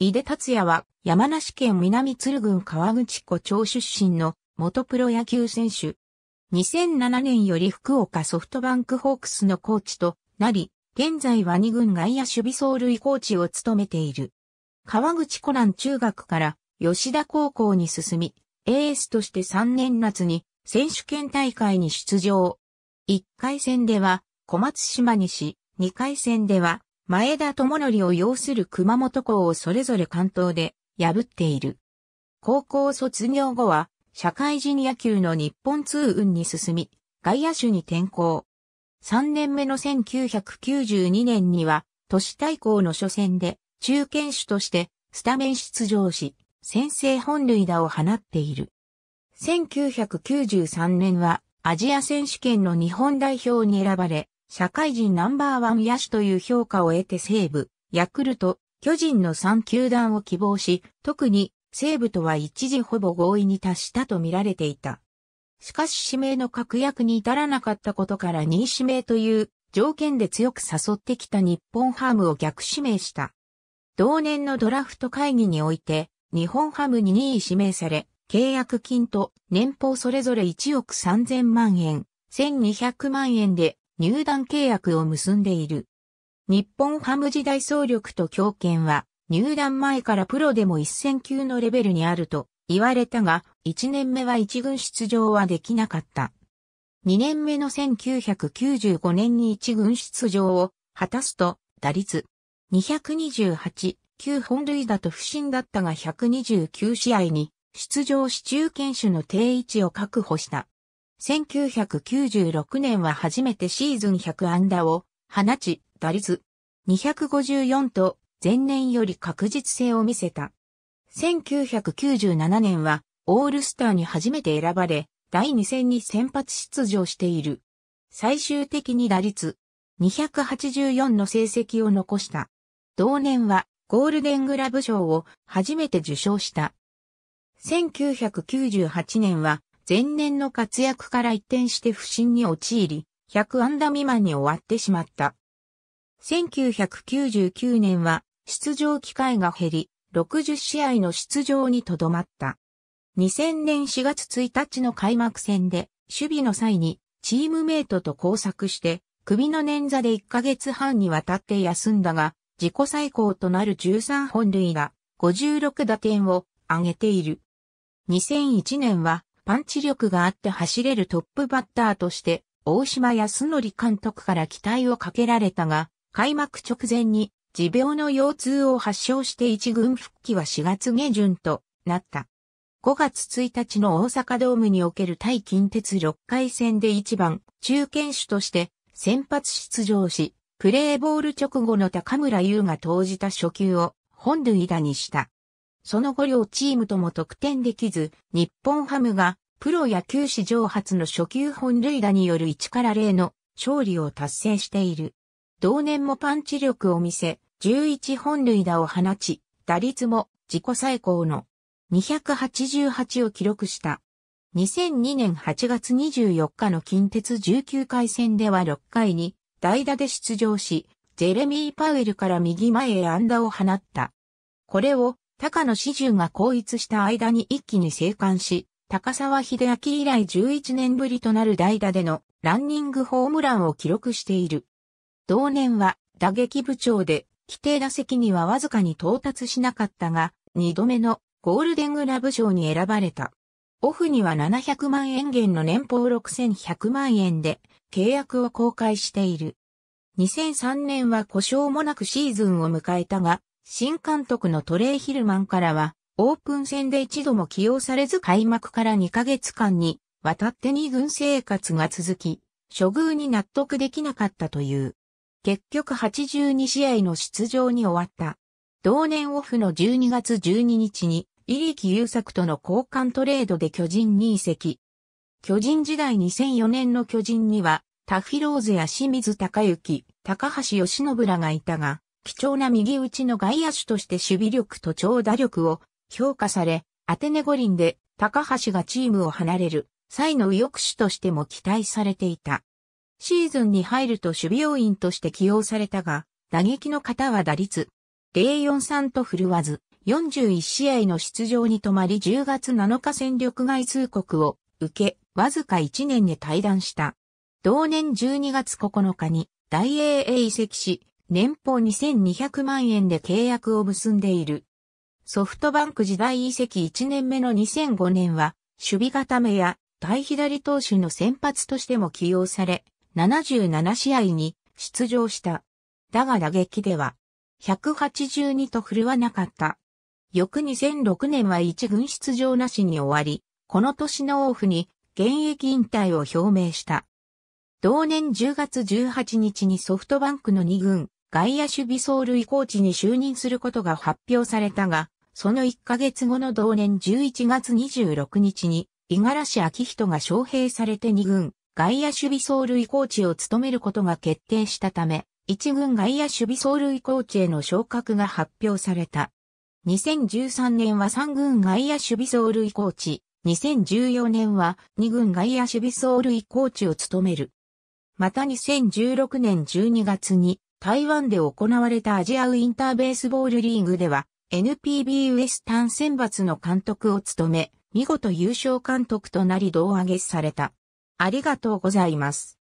井出達也は山梨県南鶴郡川口湖町出身の元プロ野球選手。2007年より福岡ソフトバンクホークスのコーチとなり、現在は2軍外野守備走塁コーチを務めている。川口湖南中学から吉田高校に進み、エースとして3年夏に選手権大会に出場。1回戦では小松島西、2回戦では前田智則を要する熊本校をそれぞれ関東で破っている。高校卒業後は社会人野球の日本通運に進み、外野手に転向。3年目の1992年には都市対抗の初戦で中堅手としてスタメン出場し、先制本塁打を放っている。1993年はアジア選手権の日本代表に選ばれ、社会人ナンバーワン野手という評価を得て西武、ヤクルト、巨人の3球団を希望し、特に西武とは一時ほぼ合意に達したと見られていた。しかし指名の確約に至らなかったことから2位指名という条件で強く誘ってきた日本ハムを逆指名した。同年のドラフト会議において、日本ハムに2位指名され、契約金と年俸それぞれ1億3000万円、1200万円で入団契約を結んでいる。日本ハム時代総力と強権は入団前からプロでも一戦級のレベルにあると言われたが、1年目は一軍出場はできなかった。2年目の1995年に一軍出場を果たすと、打率228、9本塁打と不振だったが129試合に出場し中堅手の定位置を確保した。1996年は初めてシーズン100安打を放ち、打率254と前年より確実性を見せた。1997年はオールスターに初めて選ばれ、第2戦に先発出場している。最終的に打率284の成績を残した。同年はゴールデングラブ賞を初めて受賞した。1998年は前年の活躍から一転して不振に陥り、100安打未満に終わってしまった。1999年は出場機会が減り、60試合の出場にとどまった。2000年4月1日の開幕戦で、守備の際にチームメイトと交錯して、首の捻挫で1ヶ月半にわたって休んだが、自己最高となる13本塁打、56打点を挙げている。2001年はパンチ力があって走れるトップバッターとして、大島康則監督から期待をかけられたが、開幕直前に持病の腰痛を発症して一軍復帰は4月下旬となった。5月1日の大阪ドームにおける対近鉄6回戦で一番中堅手として先発出場し、プレーボール直後の高村優が投じた初球を本塁打にした。その後両チームとも得点できず、日本ハムがプロ野球史上初の初級本塁打による1から0の勝利を達成している。同年もパンチ力を見せ、11本塁打を放ち、打率も自己最高の288を記録した。2002年8月24日の近鉄19回戦では6回に代打で出場し、ジェレミー・パウエルから右前へ安打を放った。これを高野始終が後逸した間に一気に生還し、高沢秀明以来11年ぶりとなる代打でのランニングホームランを記録している。同年は打撃部長で規定打席にはわずかに到達しなかったが、二度目のゴールデングラブ賞に選ばれた。オフには700万円減の年俸6100万円で契約を公開している。2003年は故障もなくシーズンを迎えたが、新監督のトレイ・ヒルマンからは、オープン戦で一度も起用されず開幕から2ヶ月間にわたって2軍生活が続き、処遇に納得できなかったという。結局82試合の出場に終わった。同年オフの12月12日に、イリキ優作との交換トレードで巨人に移籍。巨人時代2004年の巨人には、タフィローズや清水隆之、高橋義信らがいたが、貴重な右打ちの外野手として守備力と長打力を評価され、アテネ五輪で高橋がチームを離れる際の右翼手としても期待されていた。シーズンに入ると守備要員として起用されたが、打撃の方は打率043と振るわず、41試合の出場に止まり10月7日戦力外通告を受け、わずか1年で退団した。同年12月9日に大英へ移籍し、年俸2200万円で契約を結んでいる。ソフトバンク時代移籍1年目の2005年は、守備固めや大左投手の先発としても起用され、77試合に出場した。だが打撃では、182と振るわなかった。翌2006年は一軍出場なしに終わり、この年のオフに現役引退を表明した。同年10月18日にソフトバンクの2軍外野守備走塁コーチに就任することが発表されたが、その1ヶ月後の同年11月26日に、五十嵐明人が招聘されて2軍外野守備走塁コーチを務めることが決定したため、1軍外野守備走塁コーチへの昇格が発表された。2013年は3軍外野守備走塁コーチ、2014年は2軍外野守備走塁コーチを務める。また2016年12月に台湾で行われたアジアウィンターベースボールリーグでは NPB ウエスタン選抜の監督を務め、見事優勝監督となり胴上げされた。ありがとうございます。